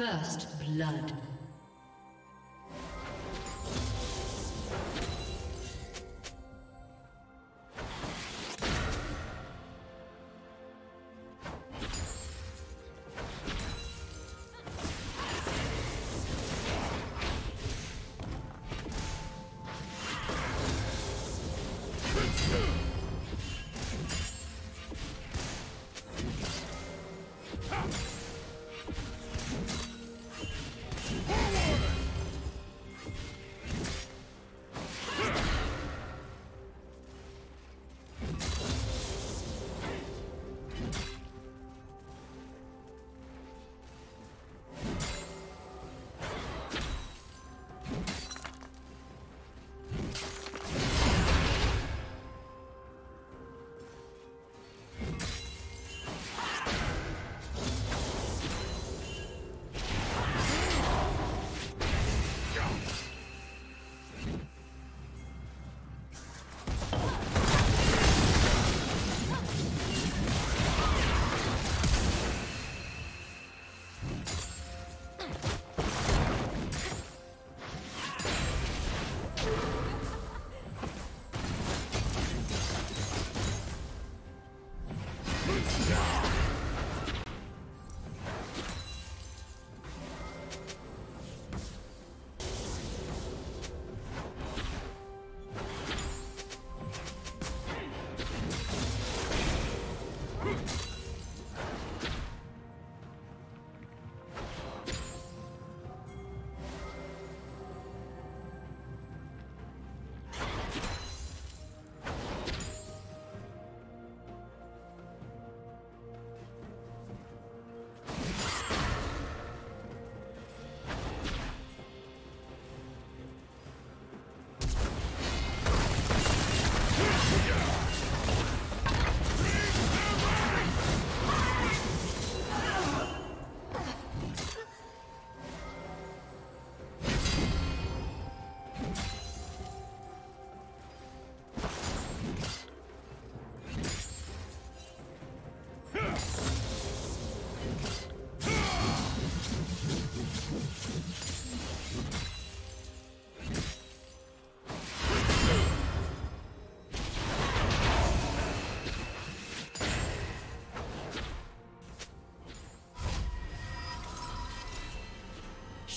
First blood.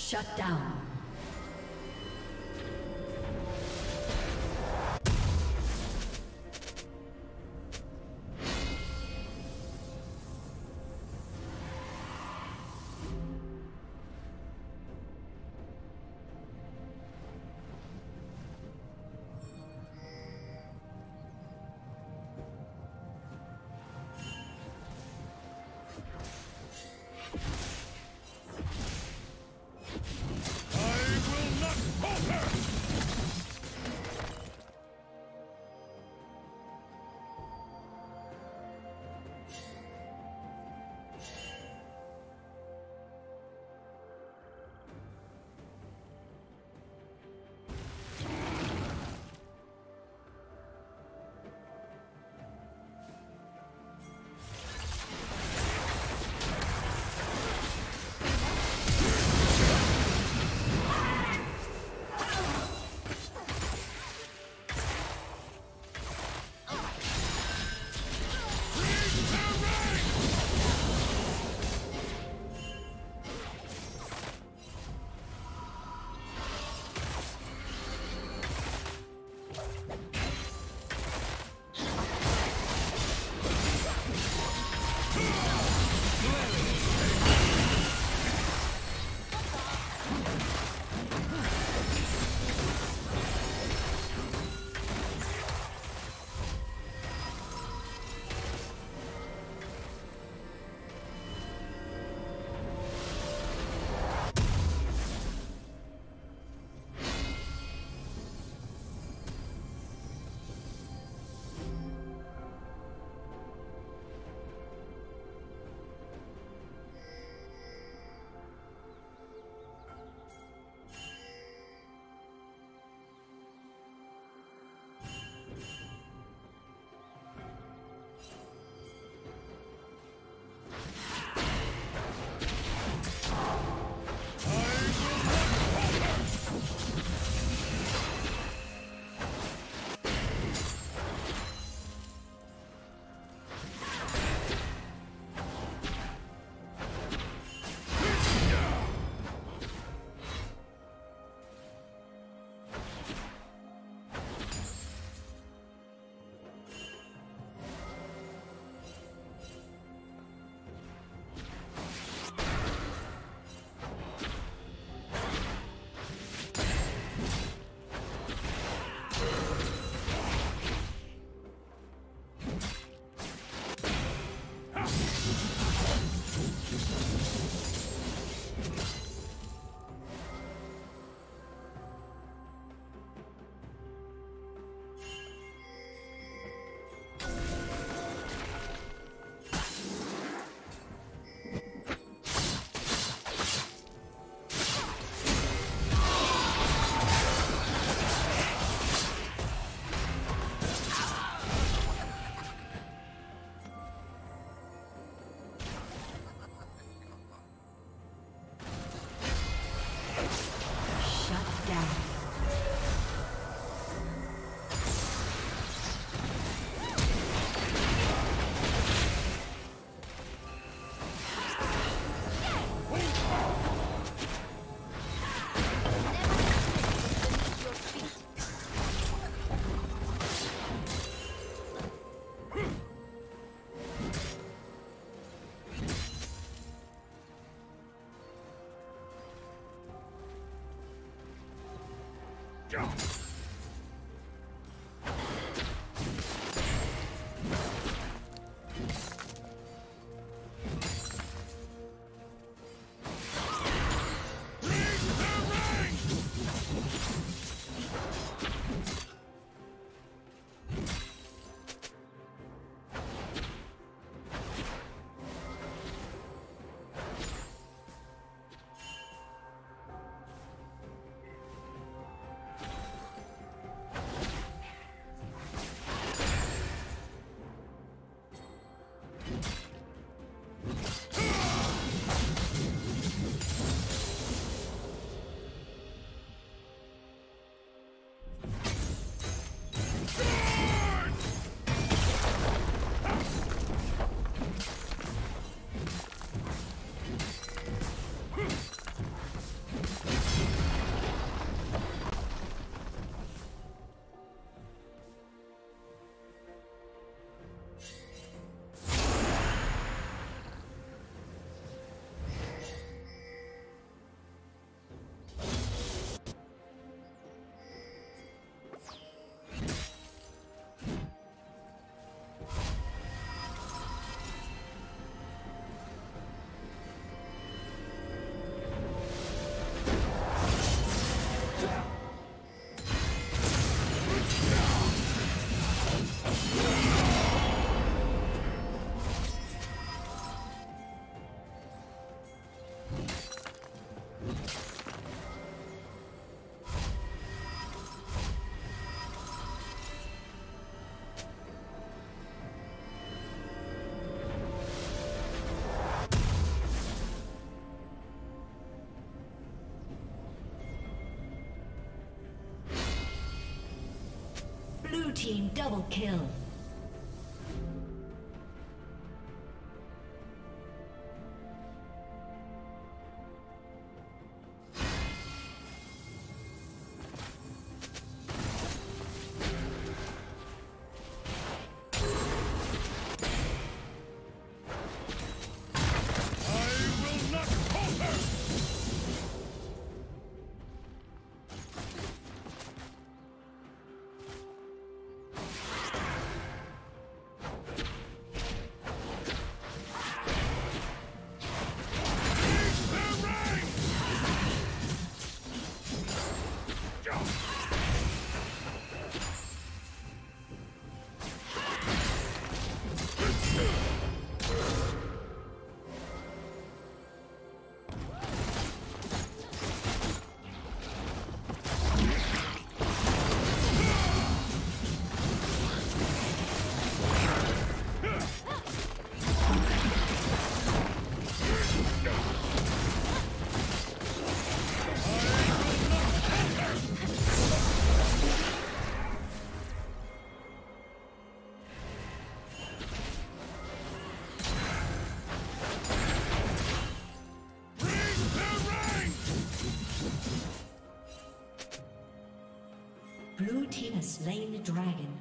Shut down. Jump! Team double kill. Slain the dragon.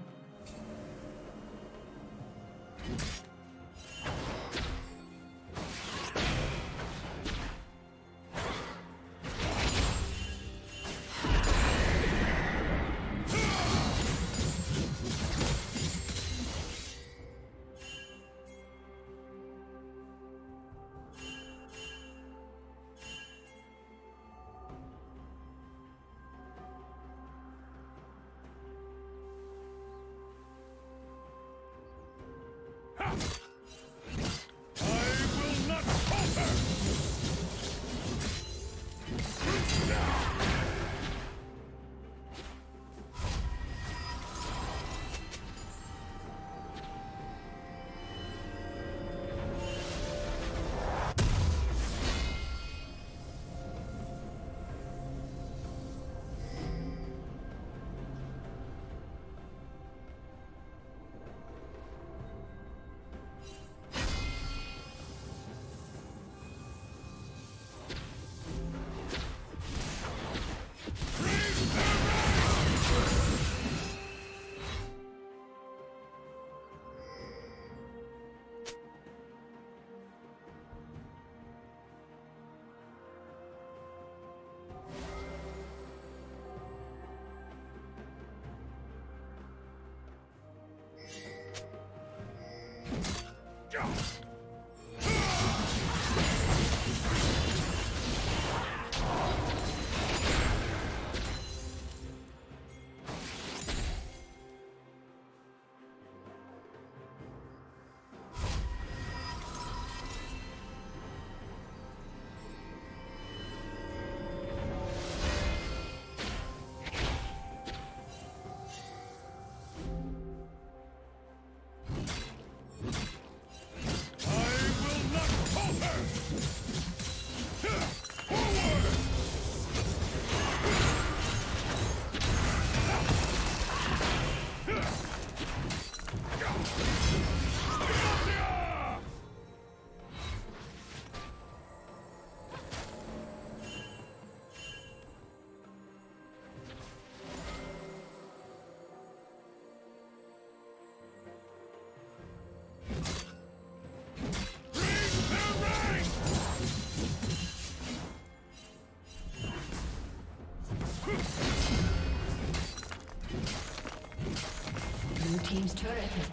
Turret has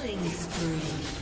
Killing spree.